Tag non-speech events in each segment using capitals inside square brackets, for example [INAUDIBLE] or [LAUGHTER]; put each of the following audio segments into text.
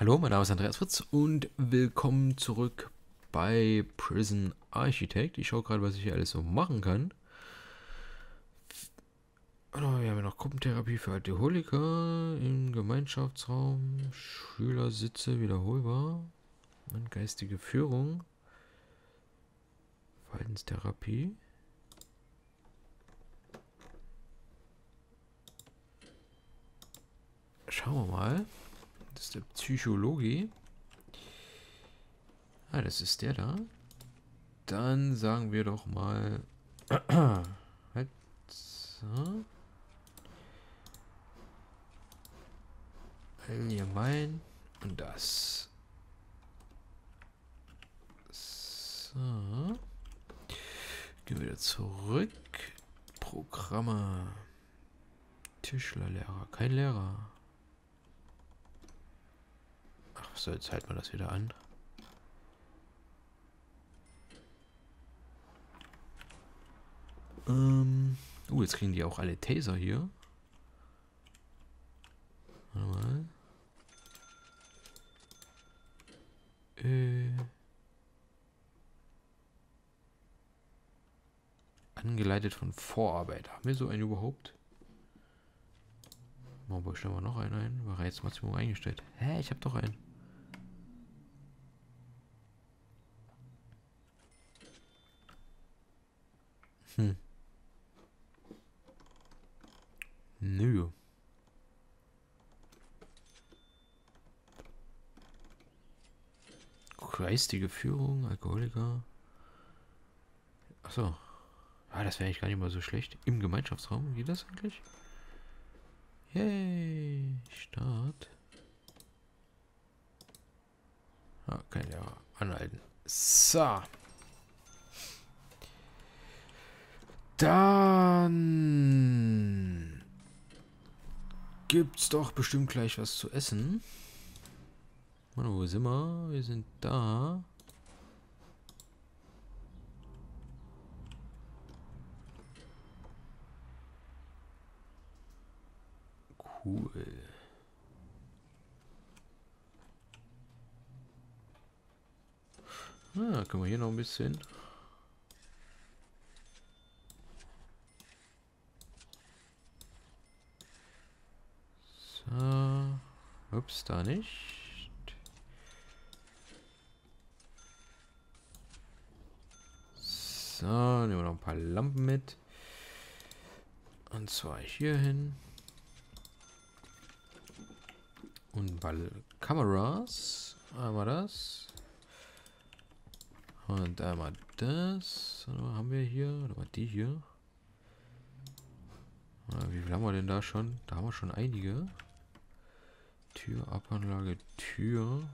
Hallo, mein Name ist Andreas Fritz und willkommen zurück bei Prison Architect. Ich schaue gerade, was ich hier alles so machen kann. Oh, wir haben noch Gruppentherapie für Alkoholiker im Gemeinschaftsraum, Schülersitze wiederholbar und geistige Führung, Verhaltenstherapie. Schauen wir mal. Das ist der Psychologie. Ah, das ist der da. Dann sagen wir doch mal... [CLEARS THROAT] halt so. Allgemein. Und das. So. Gehen wir wieder zurück. Programme. Tischlerlehrer. Kein Lehrer. So, jetzt halten wir das wieder an. Ähm, uh, jetzt kriegen die auch alle Taser hier. Warte mal. Äh. Angeleitet von Vorarbeit. Haben wir so einen überhaupt? Machen wir schnell mal noch einen ein. War jetzt Maximum eingestellt. Hä, ich habe doch einen. Hm. Nö. Geistige Führung, Alkoholiker. Achso. Ah, das wäre eigentlich gar nicht mal so schlecht. Im Gemeinschaftsraum, geht das eigentlich? Yay, Start. Ah, kann ja anhalten. So. Dann gibt's doch bestimmt gleich was zu essen. Warte, wo sind wir? Wir sind da. Cool. Ah, können wir hier noch ein bisschen Ups, da nicht. So, nehmen wir noch ein paar Lampen mit. Und zwar hier hin. Und ein paar Kameras. Einmal das. Und einmal das. Was haben wir hier? Oder die hier. Wie viel haben wir denn da schon? Da haben wir schon einige. Tür, Abanlage, Tür.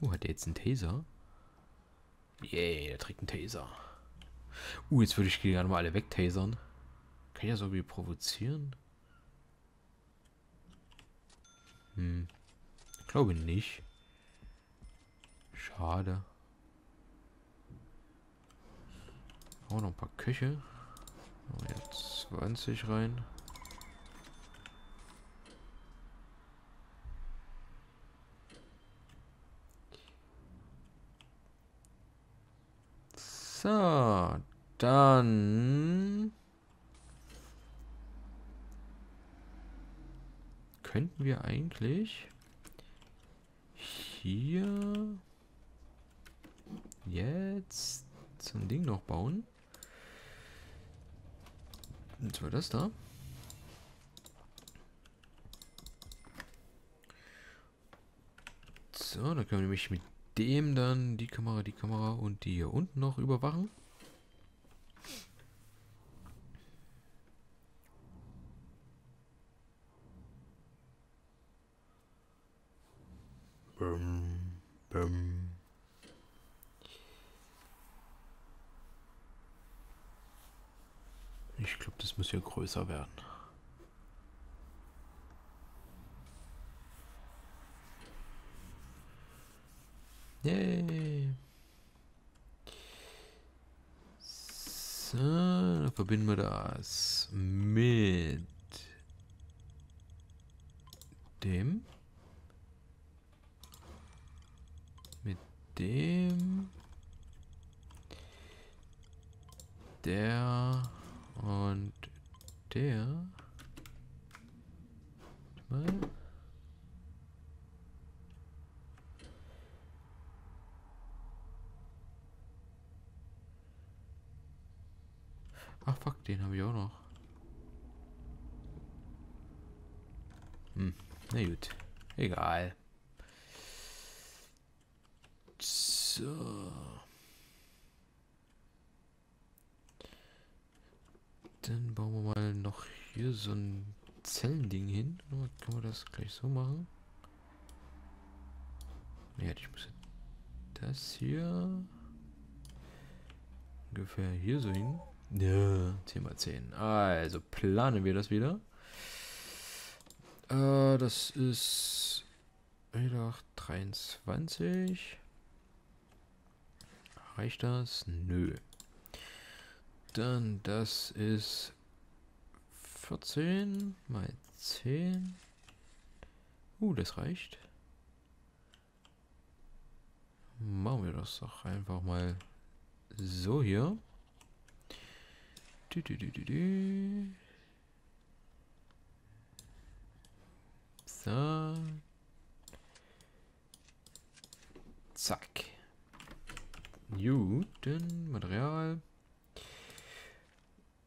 Uh, hat der jetzt einen Taser? Yeah, der trägt einen Taser. Uh, jetzt würde ich gerne mal alle wegtasern. Kann ich das irgendwie provozieren? Hm. Ich glaube nicht. Schade. Auch noch ein paar Köche. Jetzt 20 rein. So, dann könnten wir eigentlich hier jetzt zum Ding noch bauen. Und zwar das da. So, dann können wir nämlich mit dem dann die Kamera, die Kamera und die hier unten noch überwachen. Bum, bum. Ich glaube, das muss ja größer werden. Yay. So, dann verbinden wir das mit dem. Mit dem. Der und der. Warte mal. Ach fuck, den habe ich auch noch. Hm, na gut. Egal. So. Dann bauen wir mal noch hier so ein Zellending hin. Können wir das gleich so machen? Ja, ich muss das hier ungefähr hier so hin. Ja, 10 mal 10. Also planen wir das wieder. Äh, das ist wieder 23. Reicht das? Nö. Dann das ist 14 mal 10. Uh, das reicht. Machen wir das doch einfach mal so hier. Du, du, du. So. Zack. Dann Material.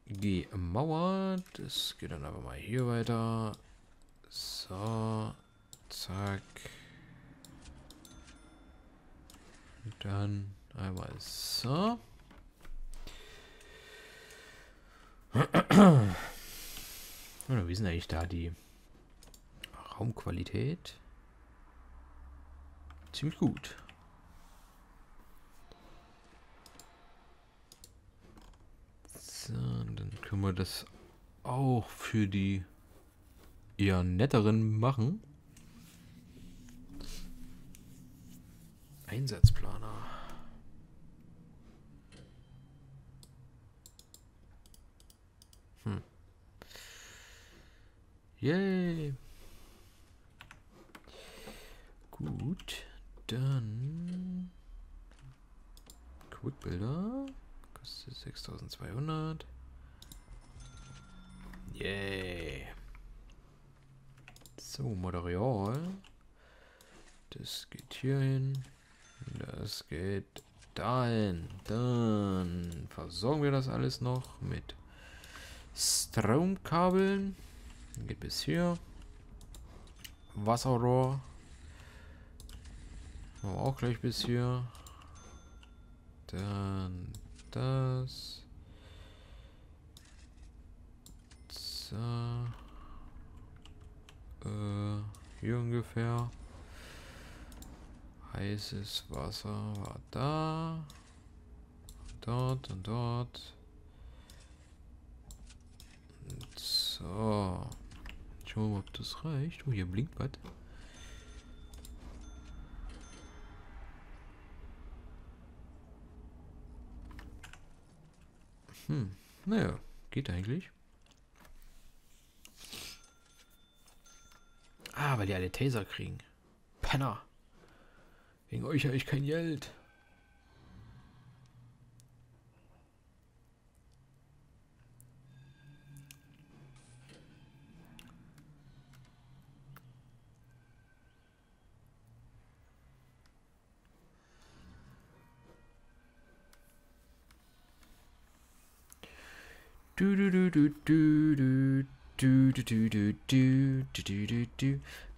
Gemauert. Das geht dann aber mal hier weiter. So. Zack. Und dann einmal so. Oder wie sind eigentlich da die Raumqualität? Ziemlich gut. So, dann können wir das auch für die eher netteren machen. Einsatzplaner. Yay. Gut, dann Quickbilder. Kostet 6200. Yay. So, Material. Das geht hier hin. Das geht dahin. Dann versorgen wir das alles noch mit Stromkabeln. Geht bis hier. Wasserrohr. Auch gleich bis hier. Dann das. So. Äh, hier ungefähr. Heißes Wasser war da. Dort und dort. Und so. Schauen wir mal, ob das reicht. Oh, hier blinkt was. Hm, naja, geht eigentlich. Ah, weil die alle Taser kriegen. Penner. Wegen euch habe ich kein Geld.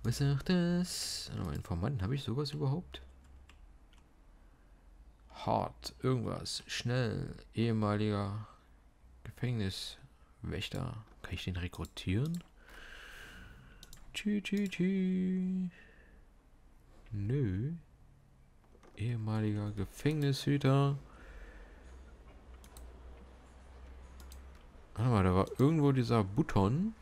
Was sagt das? Informanten, habe ich sowas überhaupt? Hart, irgendwas, schnell, ehemaliger Gefängniswächter. Kann ich den rekrutieren? Tü, tü, tü. Nö. Ehemaliger Gefängnishüter. Warte mal, da war irgendwo dieser Button.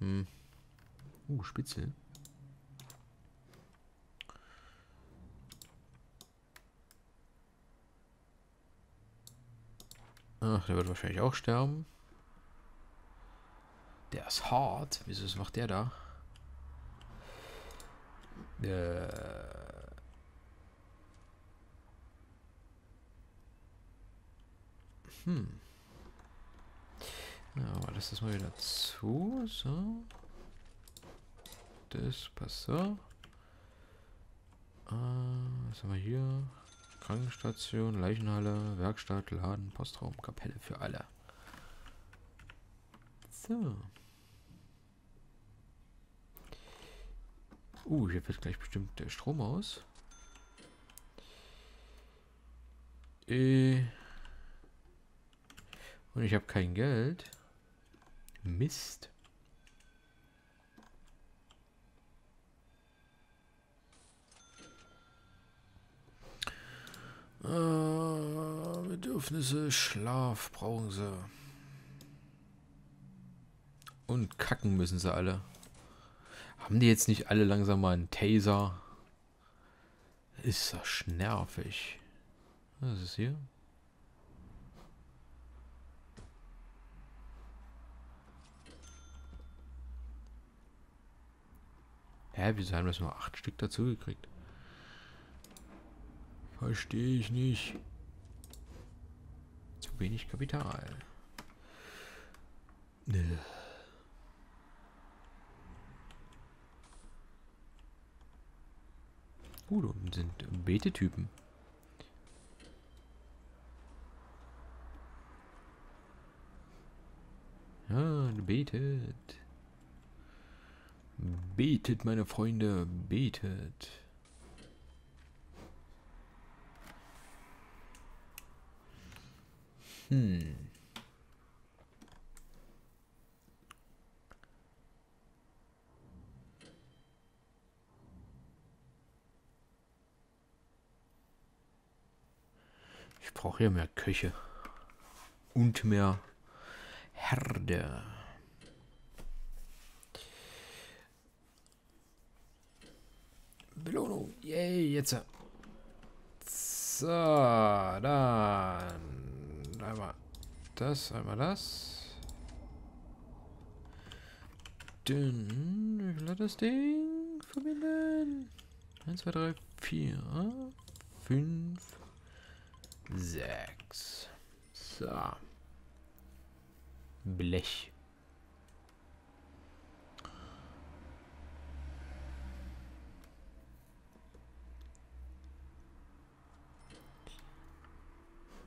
Hm. Uh, Spitzel. Ach, der wird wahrscheinlich auch sterben. Der ist hart. Wieso was macht der da? Äh. Hm. Aber das ist mal wieder zu. So. Das passt so. Ah, was haben wir hier? Krankenstation, Leichenhalle, Werkstatt, Laden, Postraum, Kapelle für alle. So. Uh, hier wird gleich bestimmt der Strom aus. Äh. Und ich habe kein Geld. Mist. Äh, Bedürfnisse, Schlaf brauchen sie. Und kacken müssen sie alle. Haben die jetzt nicht alle langsam mal einen Taser? Ist das nervig. Was ist hier? Hä, wieso haben wir nur acht Stück dazu gekriegt? Verstehe ich nicht. Zu wenig Kapital. Ne. Gut, unten sind Betetypen. Ja, betet. Betet, meine Freunde, betet. Hm. Ich brauche hier mehr Köche. Und mehr Herde. Belohnung. Yay, jetzt. So, dann einmal das, einmal das. Dann, wie viel hat das Ding? Verbinden. 1, 2, 3, 4, 5, 6. So. Blech.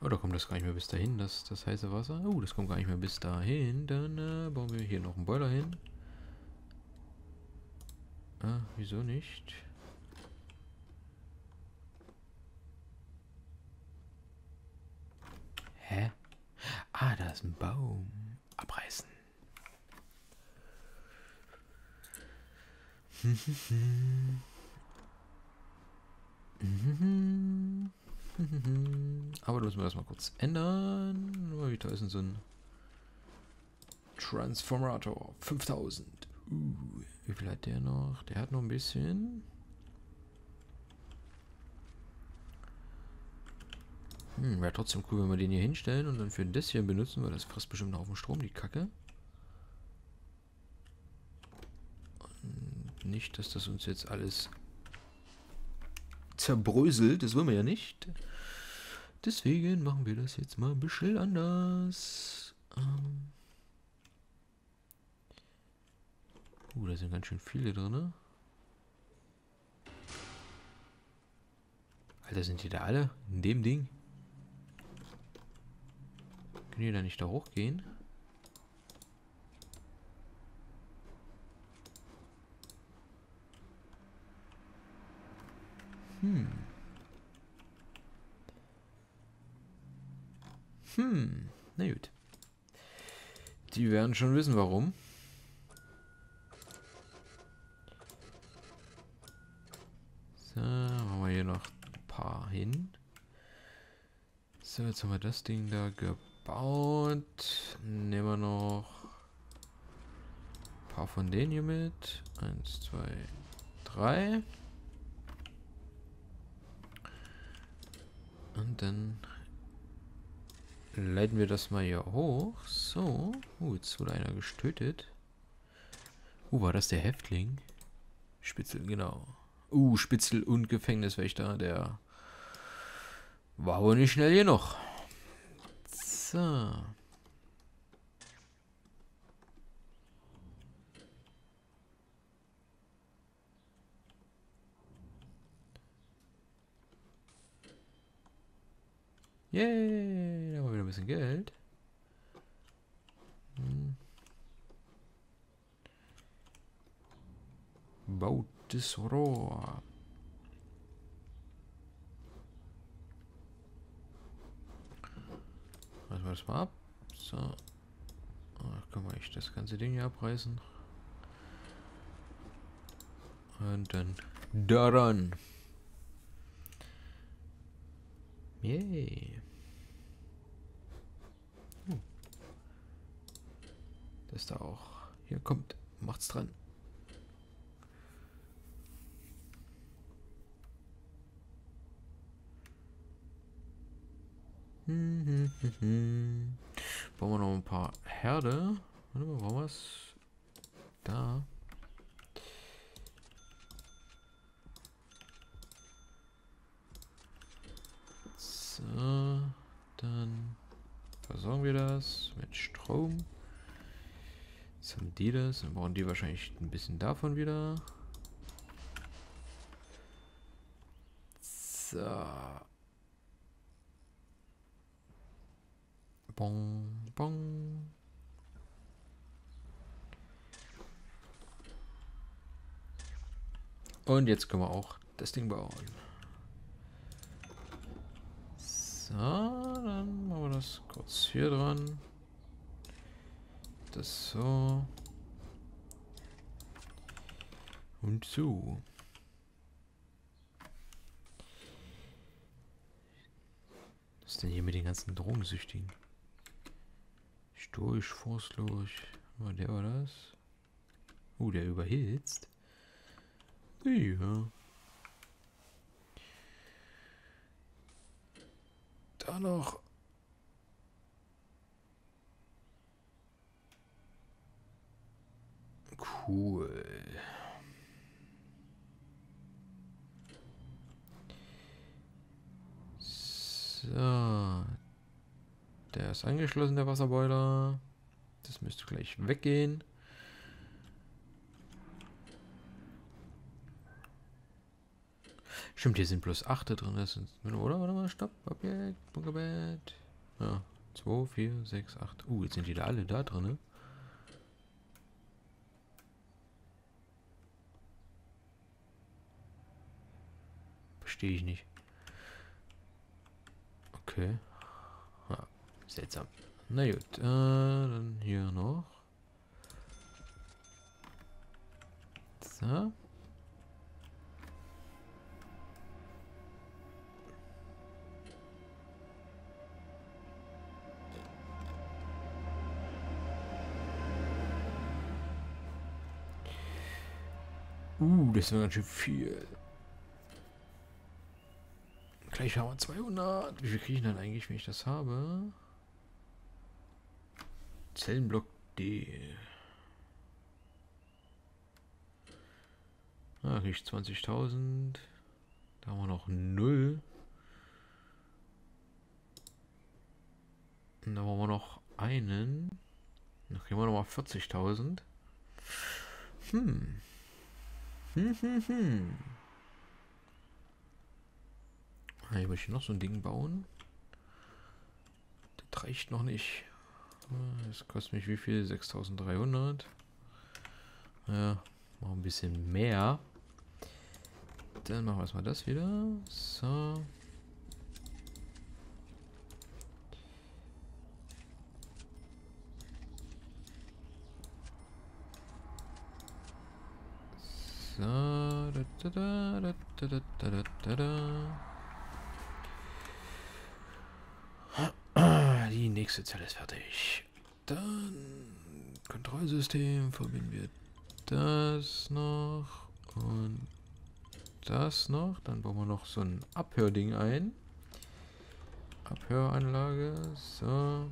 Oder kommt das gar nicht mehr bis dahin, das, das heiße Wasser? Oh, das kommt gar nicht mehr bis dahin. Dann äh, bauen wir hier noch einen Boiler hin. Ah, wieso nicht? Hä? Ah, da ist ein Baum. Abreißen. [LAUGHS] [LAUGHS] Aber da müssen wir das mal kurz ändern. Wie teuer ist denn so ein Transformator? 5000. Uh, wie viel hat der noch? Der hat noch ein bisschen. Hm, wäre trotzdem cool, wenn wir den hier hinstellen und dann für das hier benutzen, weil das frisst bestimmt auf dem Strom, die Kacke. Und nicht, dass das uns jetzt alles zerbröselt. Das wollen wir ja nicht. Deswegen machen wir das jetzt mal ein bisschen anders. Ähm uh, da sind ganz schön viele drin. Alter, sind die da alle? In dem Ding? Können die da nicht da hochgehen? Hm. Hm, na gut. Die werden schon wissen, warum. So, machen wir hier noch ein paar hin. So, jetzt haben wir das Ding da gebaut. Nehmen wir noch ein paar von denen hier mit. Eins, zwei, drei. Dann leiten wir das mal hier hoch. So. Uh, jetzt wurde einer gestötet. Uh, war das der Häftling? Spitzel, genau. Uh, Spitzel und Gefängniswächter, der war wohl nicht schnell genug. So. Yay, da haben wir wieder ein bisschen Geld. Hm. Bautes Rohr. Lassen wir das mal ab. So. Ach, kann man echt das ganze Ding hier abreißen. Und dann daran. Yay. Das da auch. Hier kommt. Macht's dran. Hm, hm, hm, Bauen wir noch ein paar Herde. Warte mal, brauchen wir es? Da. So, dann versorgen wir das mit Strom. Die das, dann brauchen die wahrscheinlich ein bisschen davon wieder. So. Bong, bong. Und jetzt können wir auch das Ding bauen. So, dann machen wir das kurz hier dran. Das so. Und so. Was ist denn hier mit den ganzen Drogensüchtigen? Storch, Forstlurch. Oh, der war das. Oh, der überhitzt. Ja. Da noch. Cool. So. Der ist angeschlossen, der Wasserboiler. Das müsste gleich weggehen. Stimmt, hier sind bloß 8 drin. Das sind, oder? Warte mal, stopp. Objekt, Bunkerbett. Ja, 2, 4, 6, 8. Uh, jetzt sind die da alle da drin. Verstehe ich nicht. Okay. Ah, seltsam. Na gut, äh, dann hier noch. So. Uh, das ist ganz schön viel. Gleich haben wir 200. Wie viel kriege ich dann eigentlich, wenn ich das habe? Zellenblock D. Ah, kriege ich 20.000. Da haben wir noch 0. Und da haben wir noch einen. Dann kriegen wir noch mal 40.000. Hm. Hm, hm, hm. Ah, hier möchte ich noch so ein Ding bauen. Das reicht noch nicht. Das kostet mich wie viel? 6300. Ja, noch ein bisschen mehr. Dann machen wir erstmal das wieder. So. So. Da, da, da, da, da, da, da, da. Die nächste Zelle ist fertig. Dann Kontrollsystem verbinden wir das noch und das noch. Dann bauen wir noch so ein Abhörding ein. Abhöranlage. So.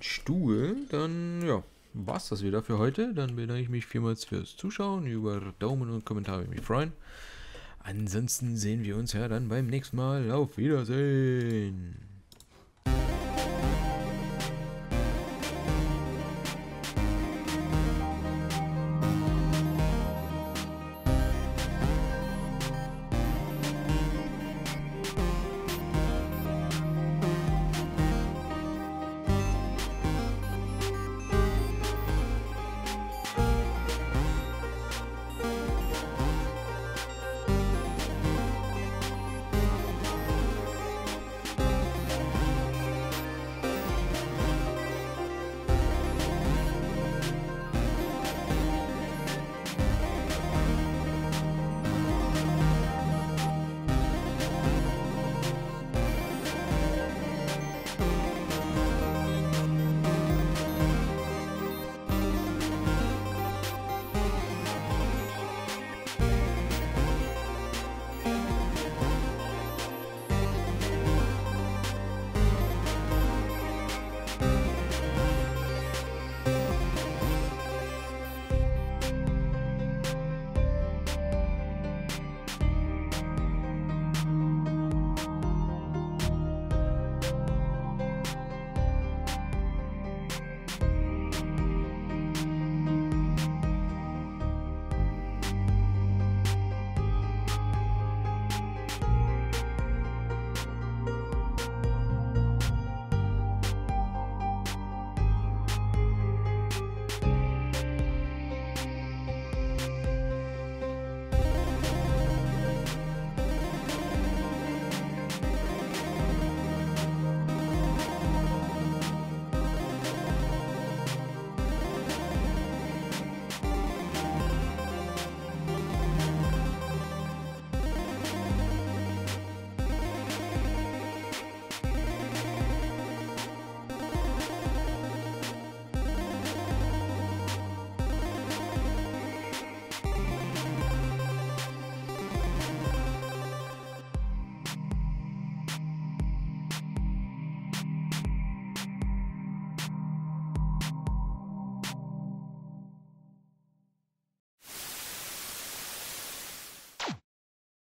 Stuhl. Dann, ja es das wieder für heute. Dann bedanke ich mich vielmals fürs Zuschauen. Über Daumen und Kommentare würde mich freuen. Ansonsten sehen wir uns ja dann beim nächsten Mal. Auf Wiedersehen.